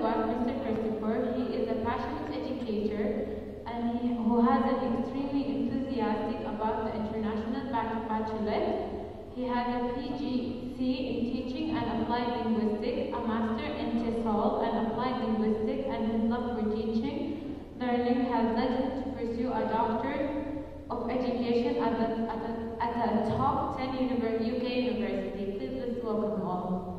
one, Mr. Christopher. He is a passionate educator and he, who has an extremely enthusiastic about the International Baccalaureate. He has a PGC in Teaching and Applied Linguistics, a Master in TESOL and Applied Linguistics, and his love for teaching learning has led him to pursue a doctorate of education at, the, at, the, at a top 10 univer UK university. Please let's welcome all.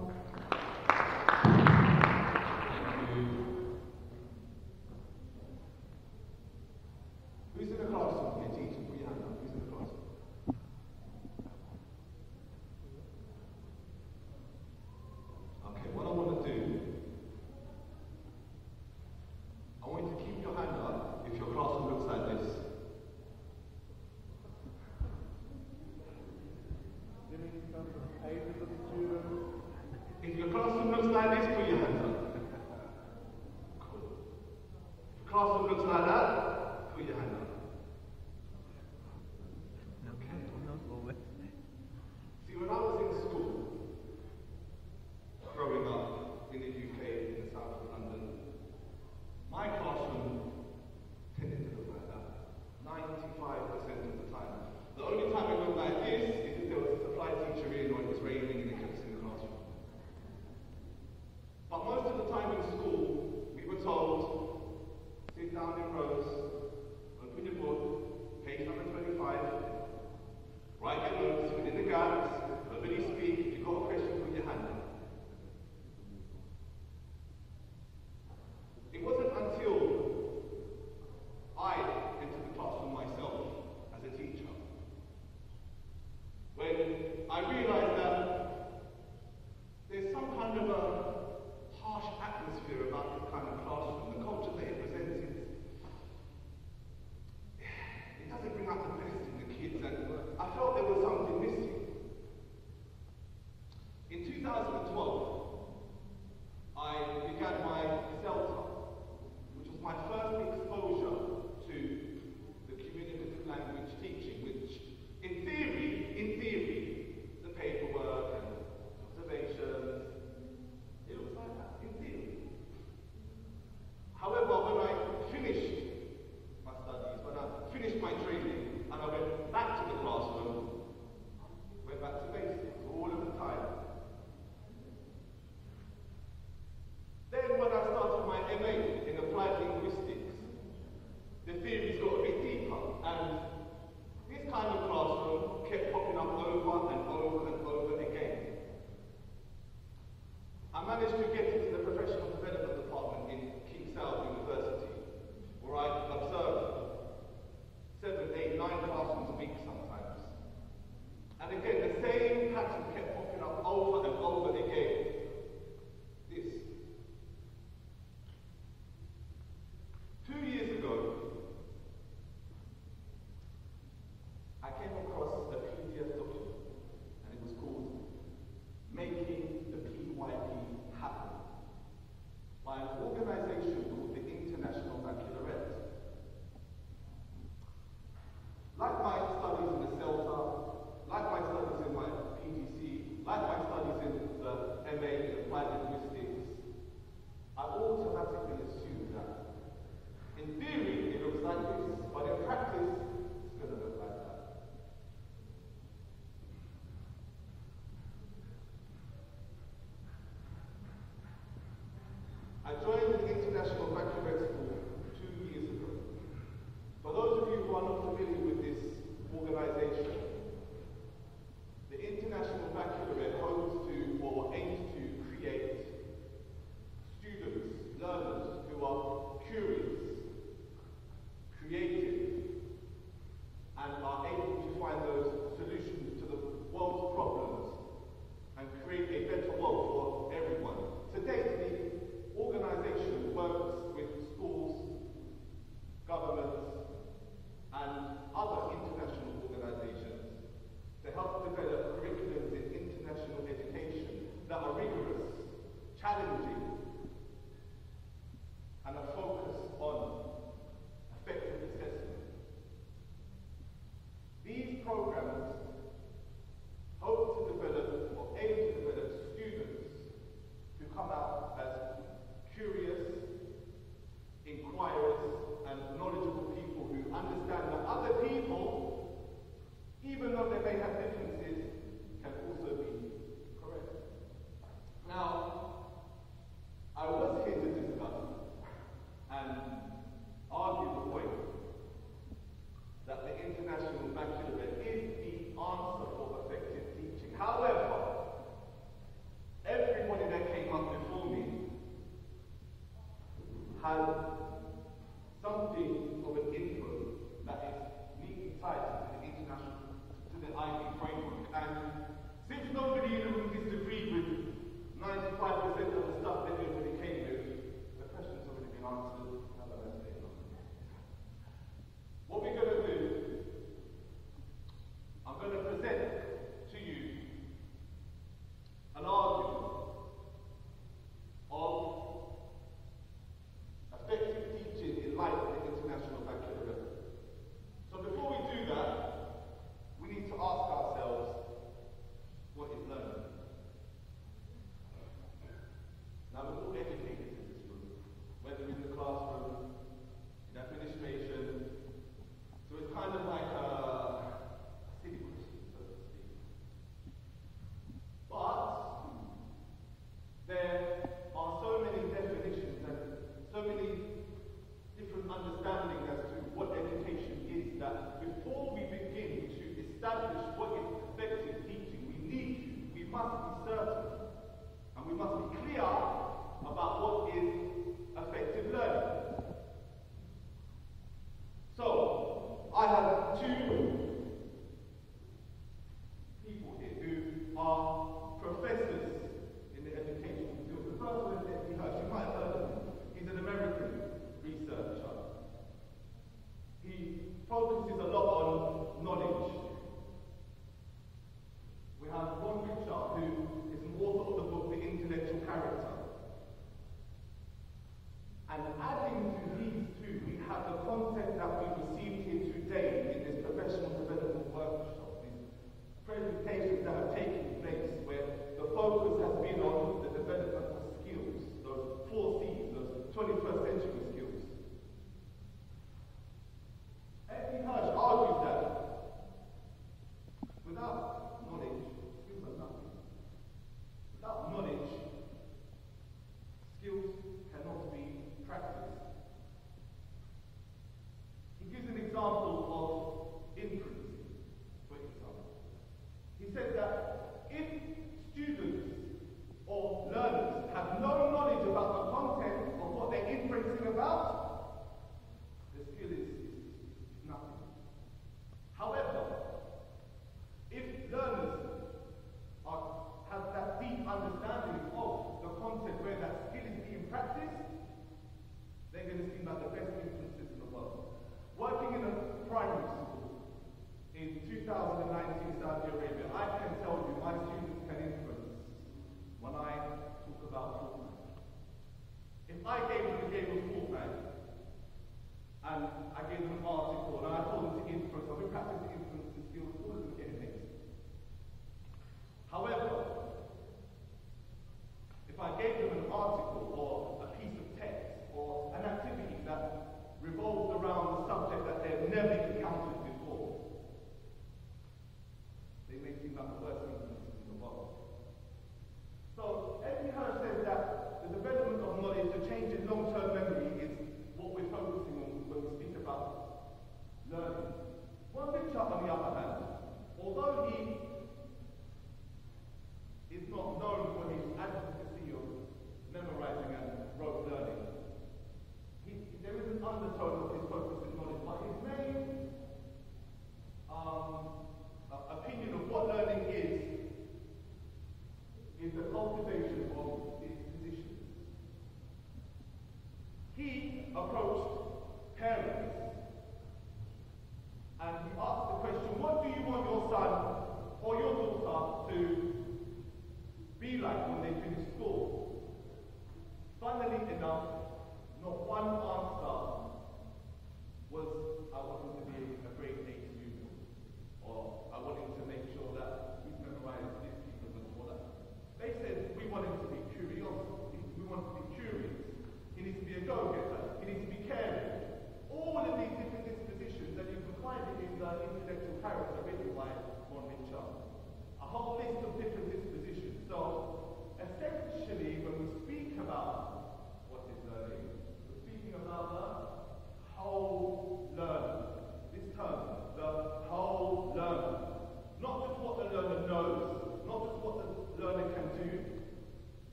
The content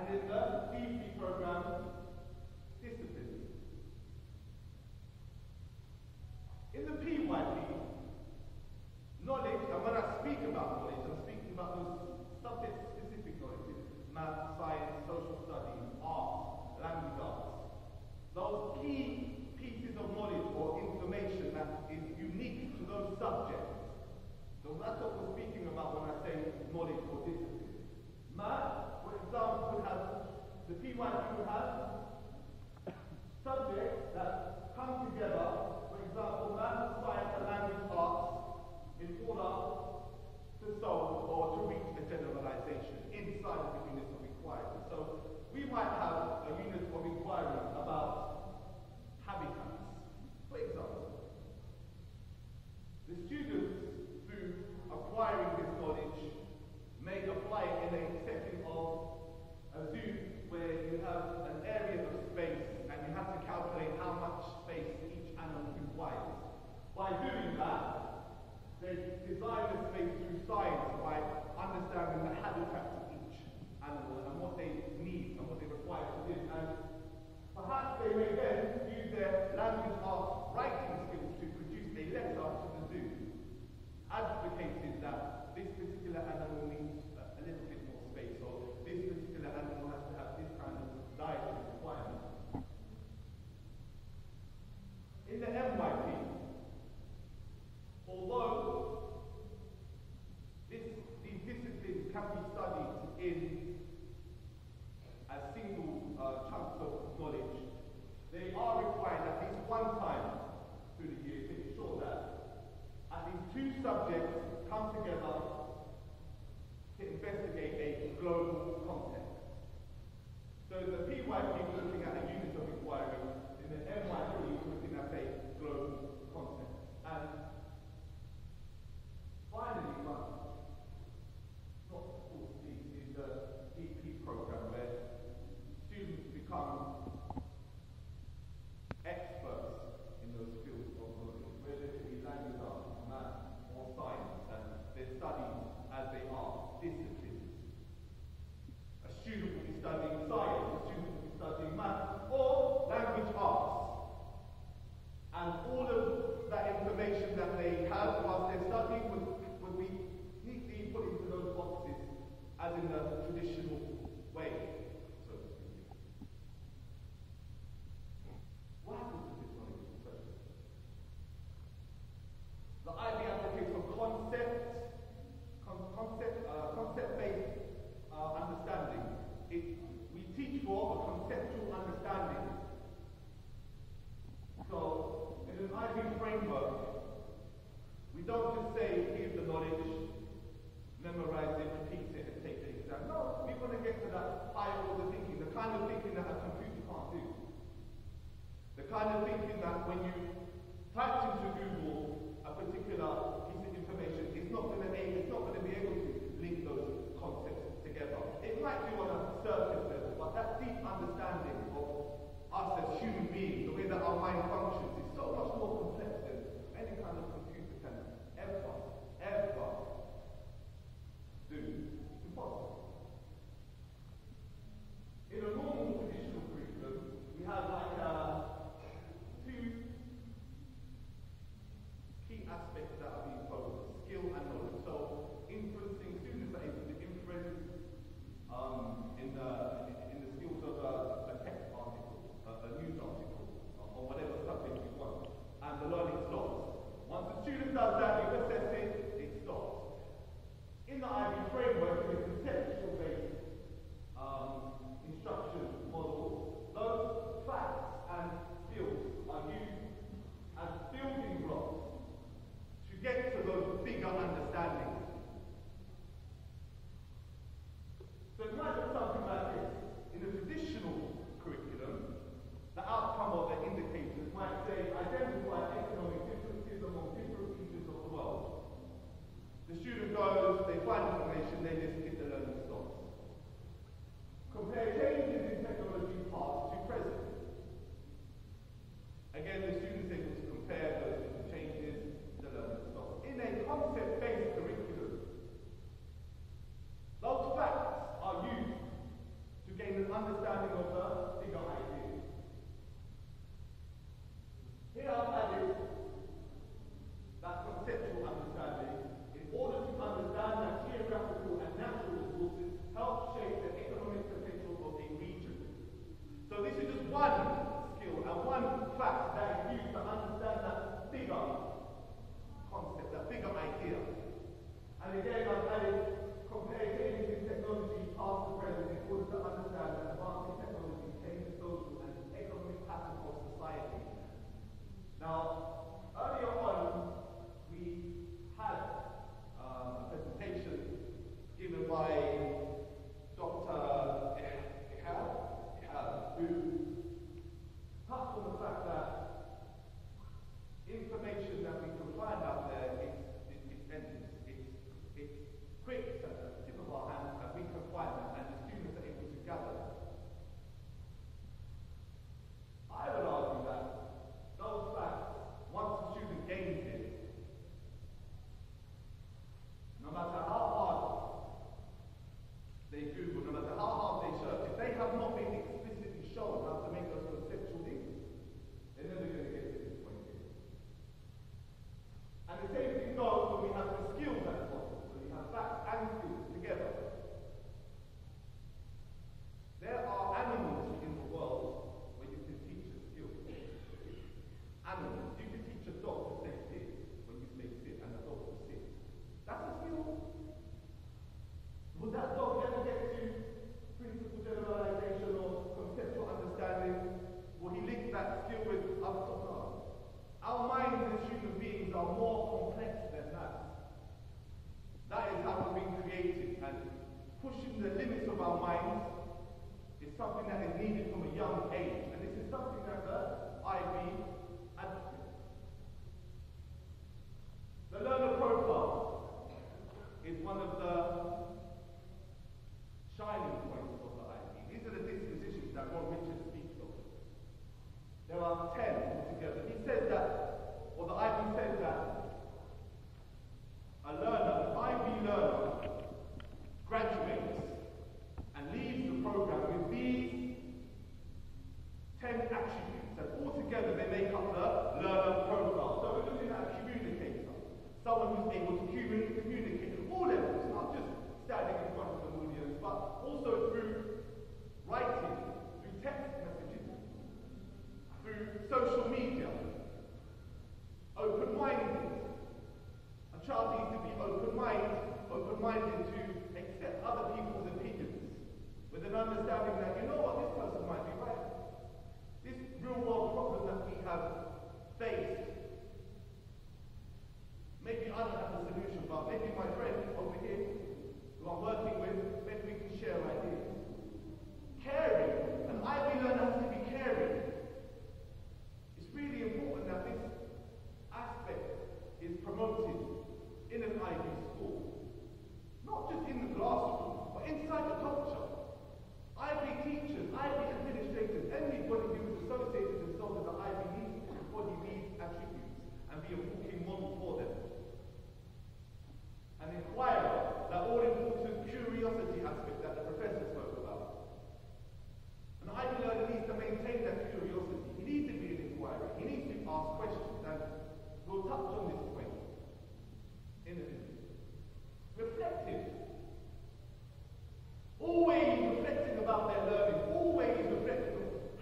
And in the DP program, So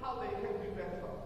how they can be better.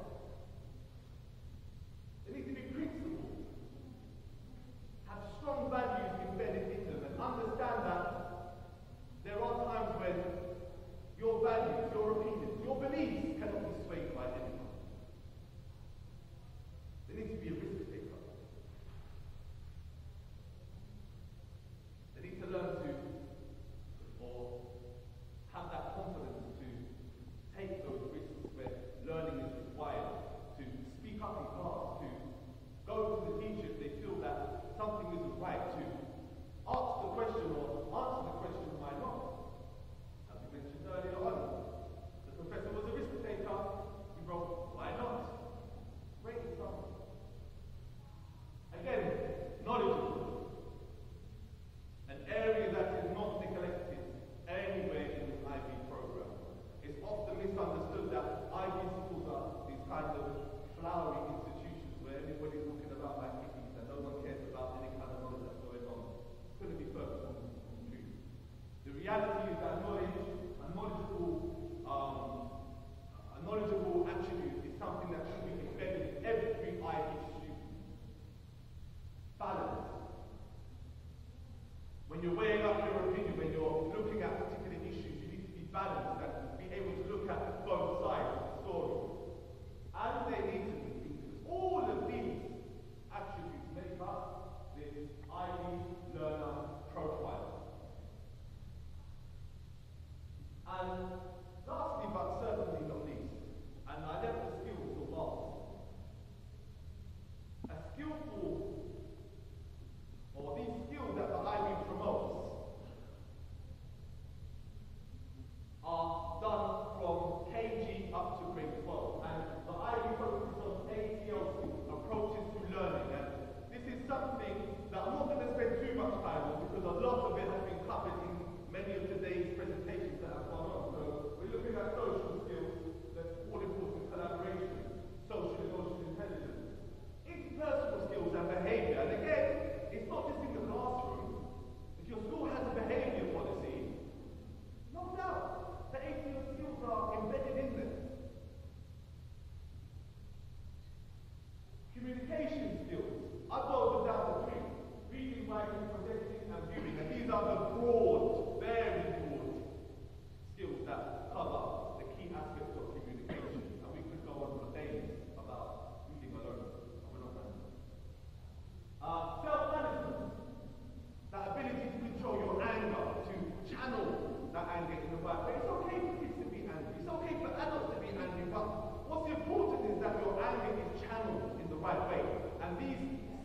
And these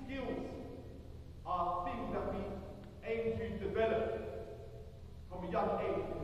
skills are things that we aim to develop from a young age.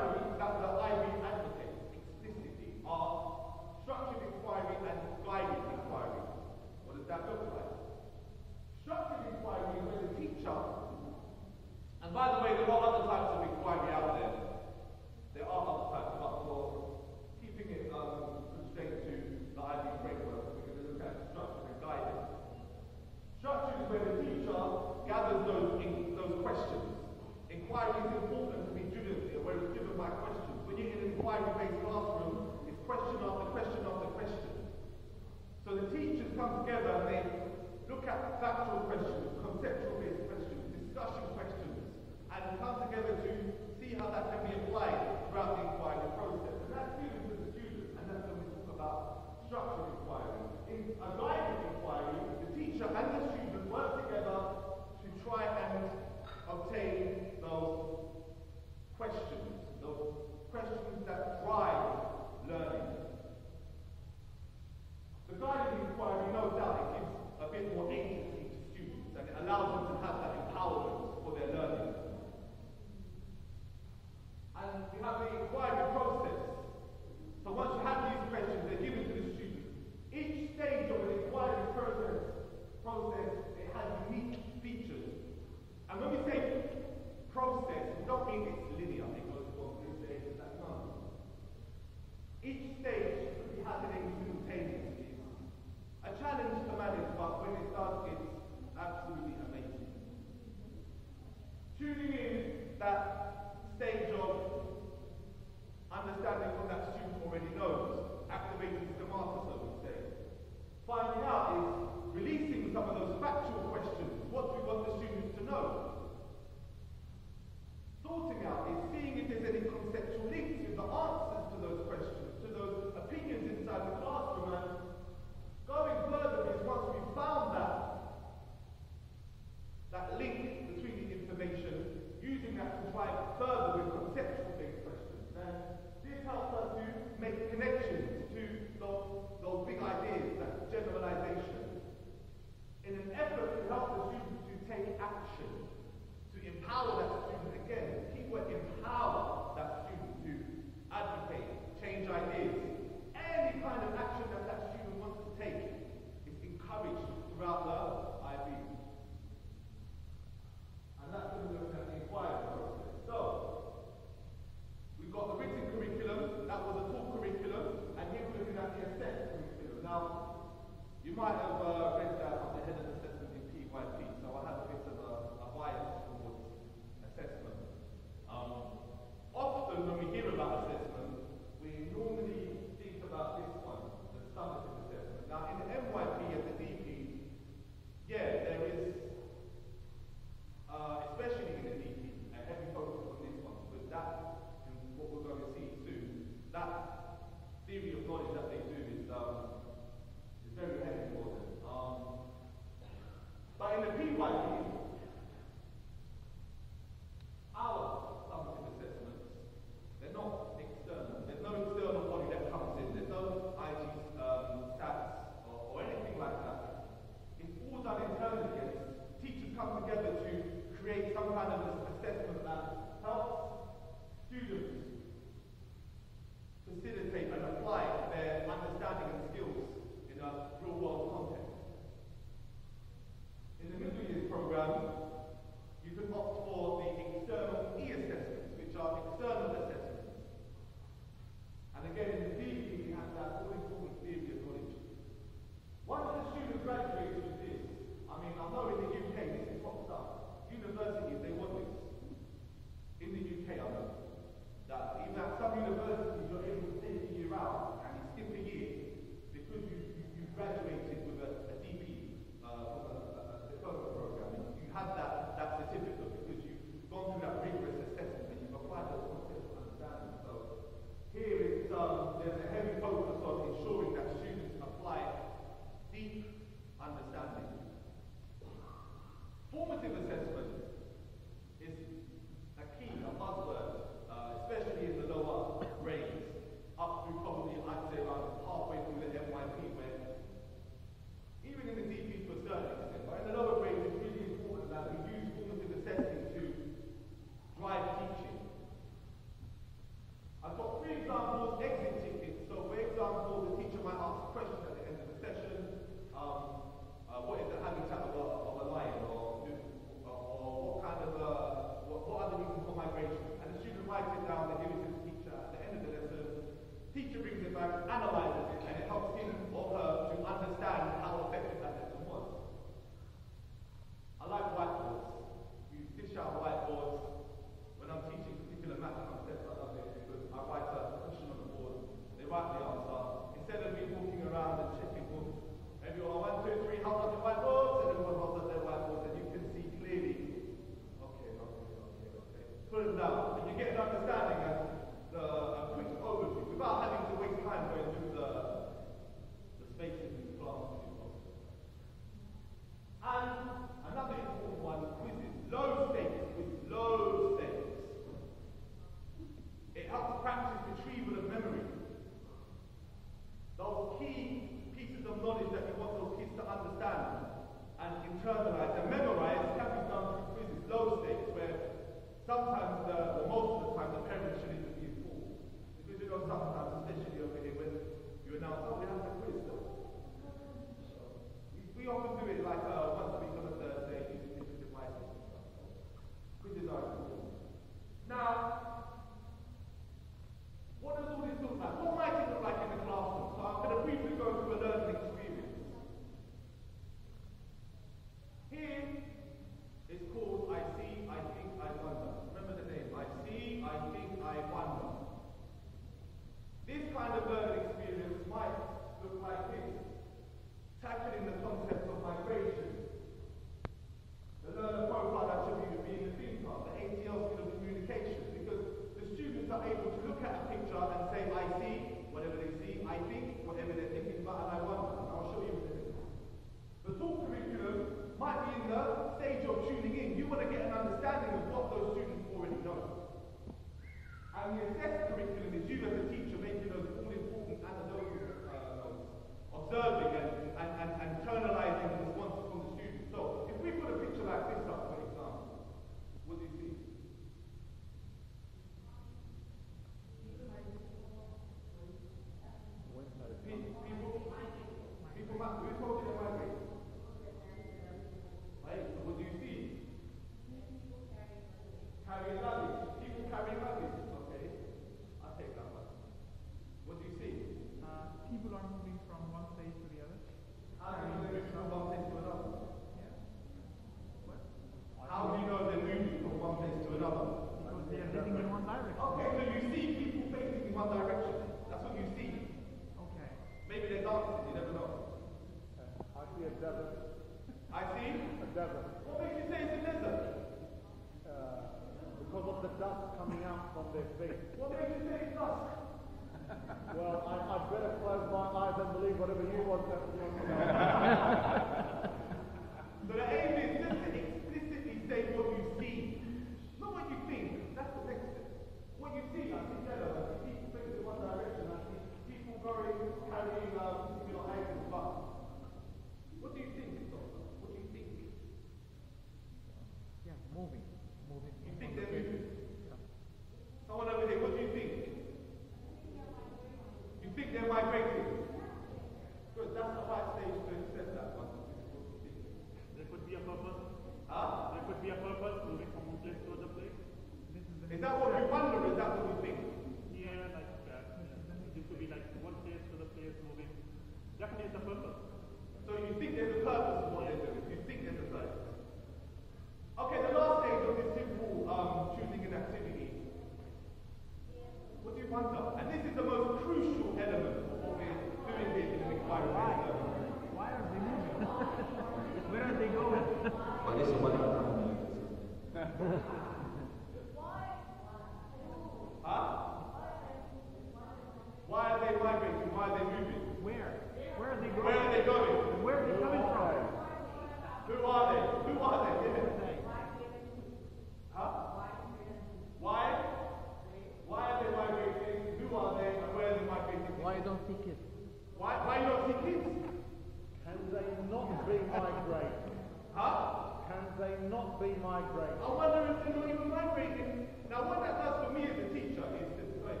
Right. I wonder if to know even my reason. Now, what that does for me as a teacher is this wait,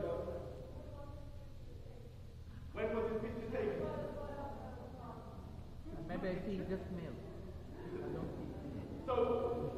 When was this picture taken? Maybe I see just male. So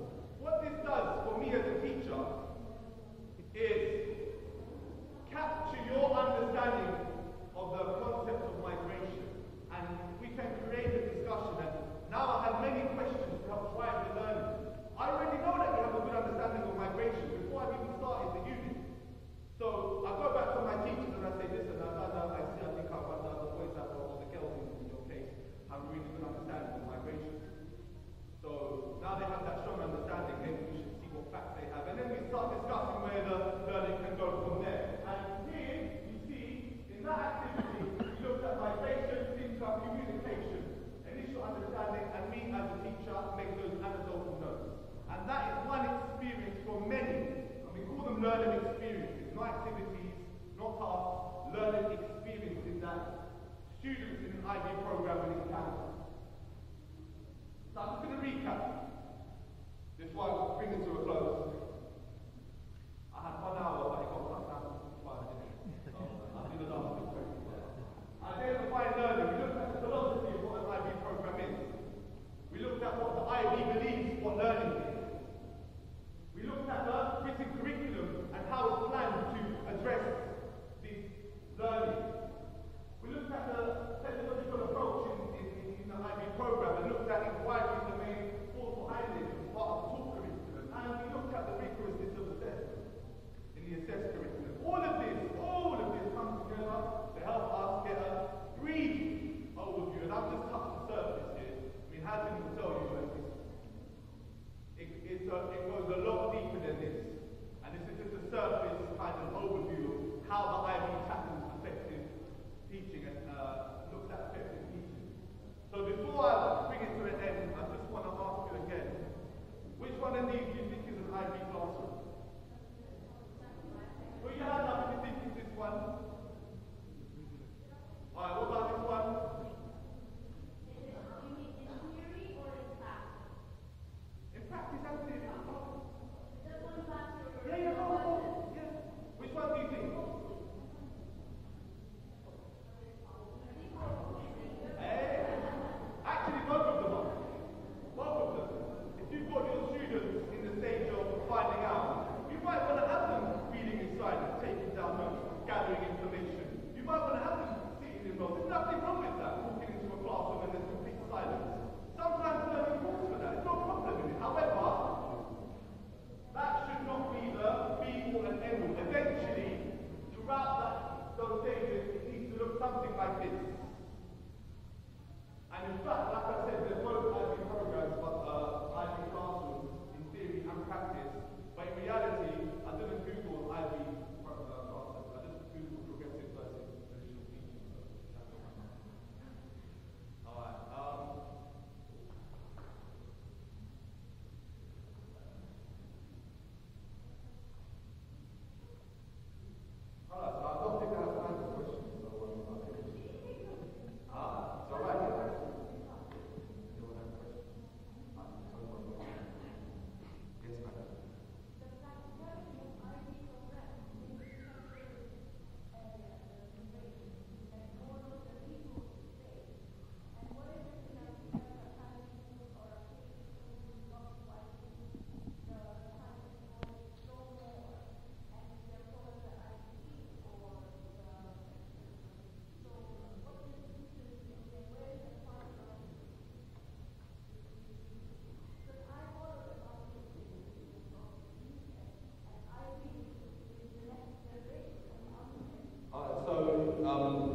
um,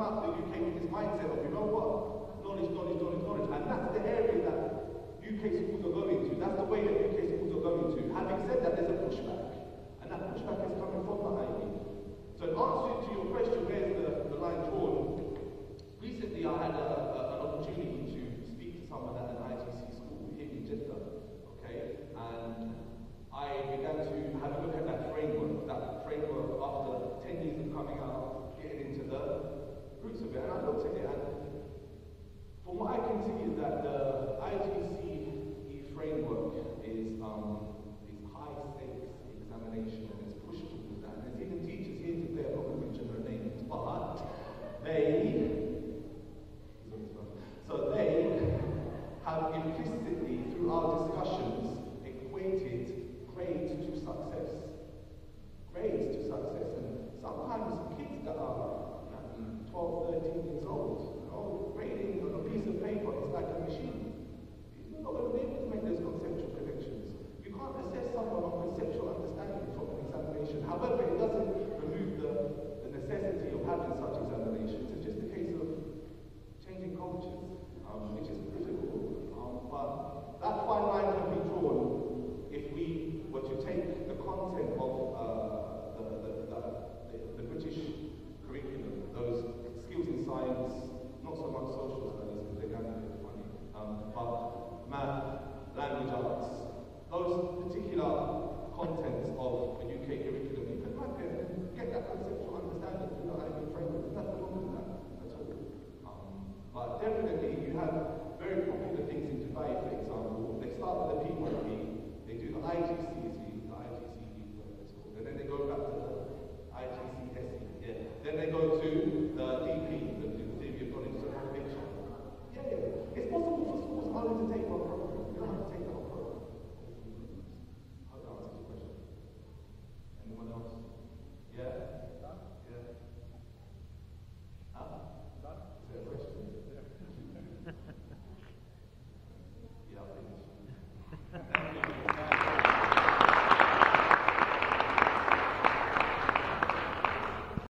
come out of the UK with this mindset of, you know what, knowledge, knowledge, knowledge, knowledge. And that's the area that UK schools are going to. That's the way that UK schools are going to. Having said that, there's a pushback. And that pushback is coming from behind me. So in answer to your question, where's the, the line drawn? Recently, I had a, a, an opportunity to speak to someone at an ITC school here in Jeddah. Okay? And I began to have a look at that framework, that framework after 10 years of coming out, getting into the to me, and I looked at it, and from what I can see is that the IGCSE framework is um, is high stakes examination, and it's pushed towards that. And there's even teachers here today, I'm not going to mention their names, but they so they have implicitly through our discussions equated grades to success. Grades to success, and sometimes kids that are